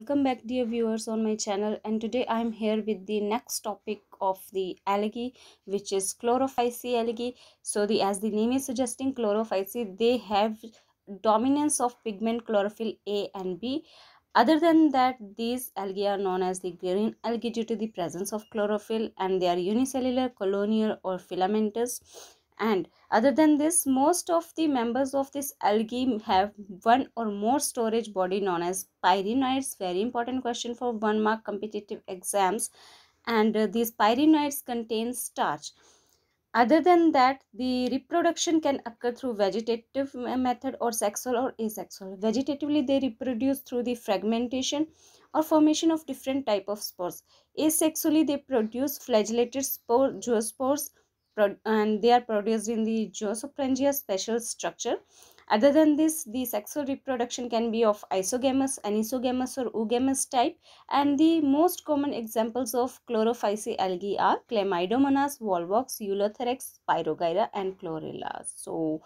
welcome back dear viewers on my channel. And today i'm here with the next topic of the algae which is chlorophyceae algae. So the as the name is suggesting chlorophyceae they have dominance of pigment chlorophyll a and b. Other than that these algae are known as the green algae due to the presence of chlorophyll and they are unicellular colonial or filamentous and other than this most of the members of this algae have one or more storage body known as pyrenoids. Very important question for one mark competitive exams. And uh, these pyrenoids contain starch. Other than that the reproduction can occur through vegetative method or sexual or asexual. Vegetatively they reproduce through the fragmentation or formation of different type of spores. Asexually they produce flagellated spore zoospores and they are produced in the zoosporangia special structure. Other than this, the sexual reproduction can be of isogamous, anisogamous or oogamous type and the most common examples of chlorophyceae algae are Chlamydomonas, Volvox, Ulothrix, Spirogyra and Chlorella. So,